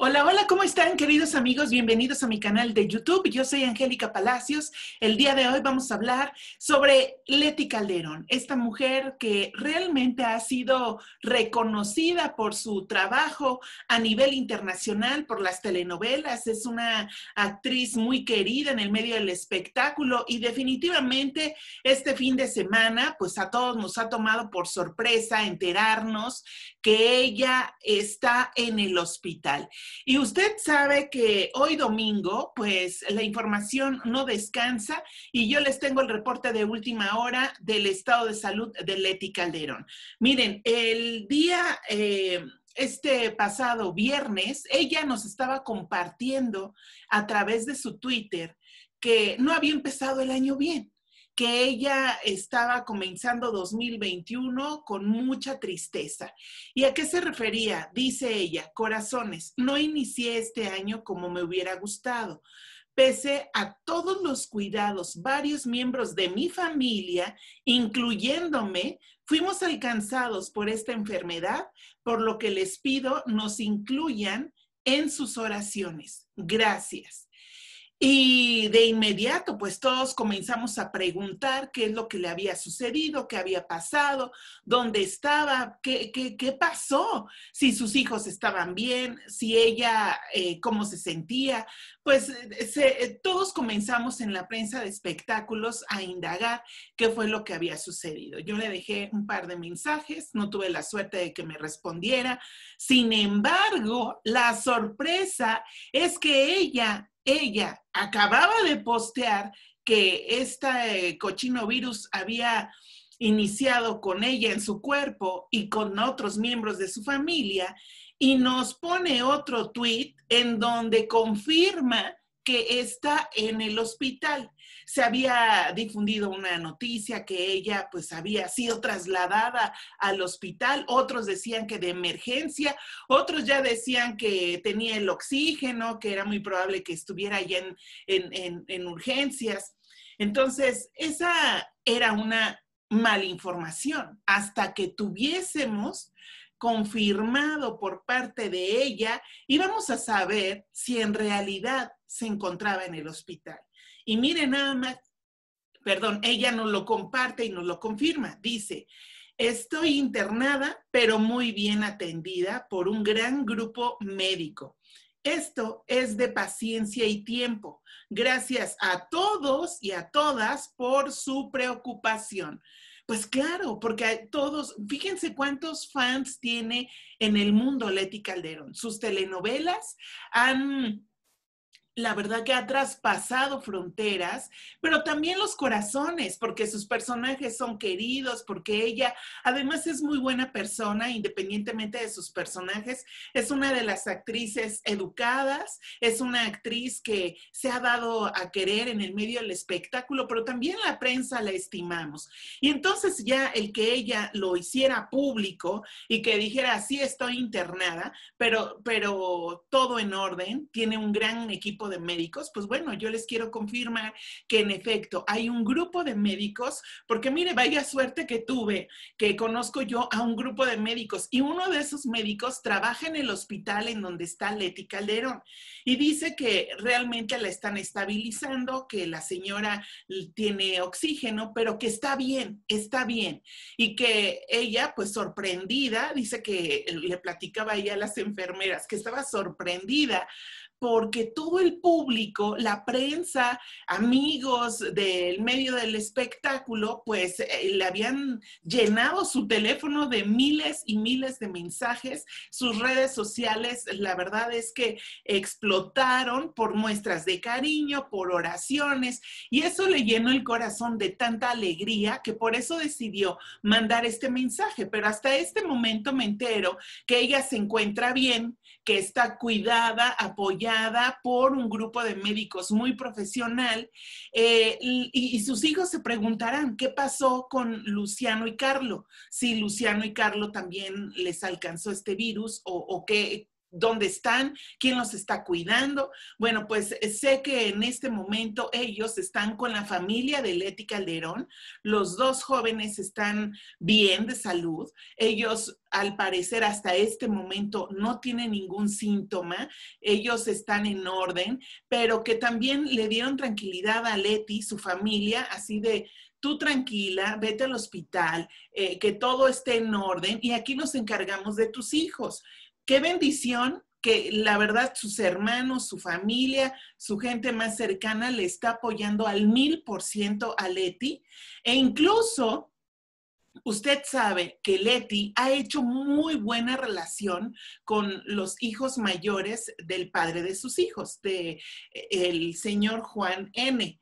Hola, hola, ¿cómo están queridos amigos? Bienvenidos a mi canal de YouTube. Yo soy Angélica Palacios. El día de hoy vamos a hablar sobre Leti Calderón, esta mujer que realmente ha sido reconocida por su trabajo a nivel internacional, por las telenovelas. Es una actriz muy querida en el medio del espectáculo y definitivamente este fin de semana, pues a todos nos ha tomado por sorpresa enterarnos que ella está en el hospital. Y usted sabe que hoy domingo, pues la información no descansa y yo les tengo el reporte de última hora del estado de salud de Leti Calderón. Miren, el día... Eh, este pasado viernes, ella nos estaba compartiendo a través de su Twitter que no había empezado el año bien que ella estaba comenzando 2021 con mucha tristeza. ¿Y a qué se refería? Dice ella, corazones, no inicié este año como me hubiera gustado. Pese a todos los cuidados, varios miembros de mi familia, incluyéndome, fuimos alcanzados por esta enfermedad, por lo que les pido nos incluyan en sus oraciones. Gracias. Y de inmediato, pues todos comenzamos a preguntar qué es lo que le había sucedido, qué había pasado, dónde estaba, qué, qué, qué pasó, si sus hijos estaban bien, si ella, eh, cómo se sentía. Pues eh, eh, todos comenzamos en la prensa de espectáculos a indagar qué fue lo que había sucedido. Yo le dejé un par de mensajes, no tuve la suerte de que me respondiera. Sin embargo, la sorpresa es que ella ella acababa de postear que este cochino virus había iniciado con ella en su cuerpo y con otros miembros de su familia y nos pone otro tweet en donde confirma que está en el hospital. Se había difundido una noticia que ella pues había sido trasladada al hospital, otros decían que de emergencia, otros ya decían que tenía el oxígeno, que era muy probable que estuviera ya en, en urgencias. Entonces, esa era una malinformación hasta que tuviésemos confirmado por parte de ella y vamos a saber si en realidad se encontraba en el hospital. Y miren nada más, perdón, ella nos lo comparte y nos lo confirma. Dice, estoy internada, pero muy bien atendida por un gran grupo médico. Esto es de paciencia y tiempo. Gracias a todos y a todas por su preocupación. Pues claro, porque todos, fíjense cuántos fans tiene en el mundo Leti Calderón. Sus telenovelas han la verdad que ha traspasado fronteras, pero también los corazones, porque sus personajes son queridos, porque ella además es muy buena persona, independientemente de sus personajes, es una de las actrices educadas, es una actriz que se ha dado a querer en el medio del espectáculo, pero también la prensa la estimamos. Y entonces ya el que ella lo hiciera público y que dijera, sí estoy internada, pero, pero todo en orden, tiene un gran equipo de médicos, pues bueno, yo les quiero confirmar que en efecto hay un grupo de médicos, porque mire, vaya suerte que tuve, que conozco yo a un grupo de médicos y uno de esos médicos trabaja en el hospital en donde está Leti Calderón y dice que realmente la están estabilizando, que la señora tiene oxígeno, pero que está bien, está bien. Y que ella pues sorprendida, dice que le platicaba ella a las enfermeras, que estaba sorprendida porque todo el público, la prensa, amigos del medio del espectáculo, pues eh, le habían llenado su teléfono de miles y miles de mensajes, sus redes sociales, la verdad es que explotaron por muestras de cariño, por oraciones, y eso le llenó el corazón de tanta alegría que por eso decidió mandar este mensaje, pero hasta este momento me entero que ella se encuentra bien, que está cuidada, apoyada, por un grupo de médicos muy profesional eh, y, sus hijos se preguntarán qué pasó con Luciano y Carlo, si Luciano y Carlo también les alcanzó este virus o, qué, dónde están, quién los está cuidando. Bueno, pues eh, sé que en este momento ellos están con la familia de Leti Calderón. Los dos jóvenes están bien de salud. Ellos, al parecer, hasta este momento no tienen ningún síntoma. Ellos están en orden, pero que también le dieron tranquilidad a Leti, su familia, así de tú tranquila, vete al hospital, eh, que todo esté en orden y aquí nos encargamos de tus hijos qué bendición que la verdad sus hermanos, su familia, su gente más cercana le está apoyando al mil por ciento a Leti. E incluso usted sabe que Leti ha hecho muy buena relación con los hijos mayores del padre de sus hijos, de eh, el señor Juan N.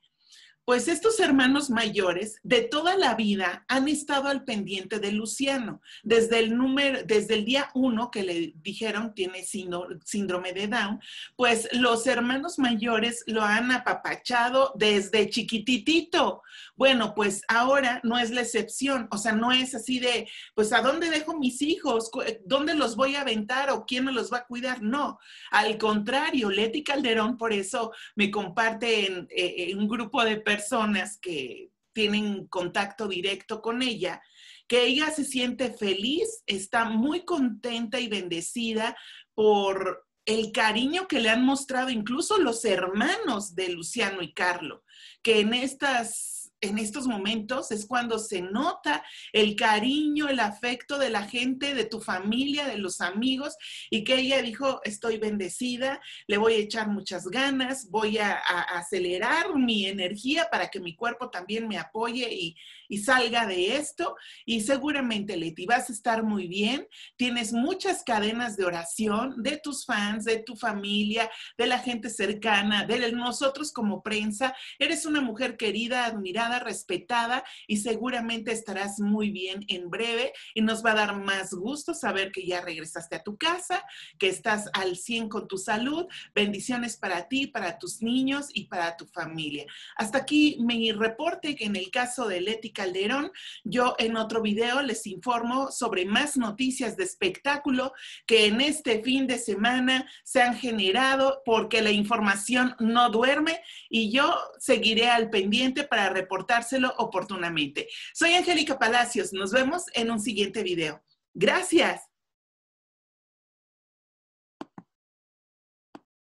Pues estos hermanos mayores de toda la vida han estado al pendiente de Luciano. Desde el número, desde el día uno que le dijeron tiene síndrome de Down, pues los hermanos mayores lo han apapachado desde chiquititito. Bueno, pues ahora no es la excepción. O sea, no es así de, pues, ¿a dónde dejo mis hijos? ¿Dónde los voy a aventar o quién me los va a cuidar? No. Al contrario, Leti Calderón por eso me comparte en, eh, en un grupo de personas personas que tienen contacto directo con ella, que ella se siente feliz, está muy contenta y bendecida por el cariño que le han mostrado incluso los hermanos de Luciano y Carlo, que en estas en estos momentos es cuando se nota el cariño, el afecto de la gente, de tu familia, de los amigos, y que ella dijo, estoy bendecida, le voy a echar muchas ganas, voy a, acelerar mi energía para que mi cuerpo también me apoye y, y salga de esto. Y seguramente, Leti, vas a estar muy bien. Tienes muchas cadenas de oración de tus fans, de tu familia, de la gente cercana, de nosotros como prensa. Eres una mujer querida, admirada, respetada y seguramente estarás muy bien en breve y nos va a dar más gusto saber que ya regresaste a tu casa, que estás al 100 con tu salud. Bendiciones para ti, para tus niños y para tu familia. Hasta aquí mi reporte que en el caso de Leti Calderón. Yo en otro video les informo sobre más noticias de espectáculo que en este fin de semana se han generado porque la información no duerme y yo seguiré al pendiente para reportárselo oportunamente. Soy Angélica Palacios. Nos vemos en un siguiente video. Gracias.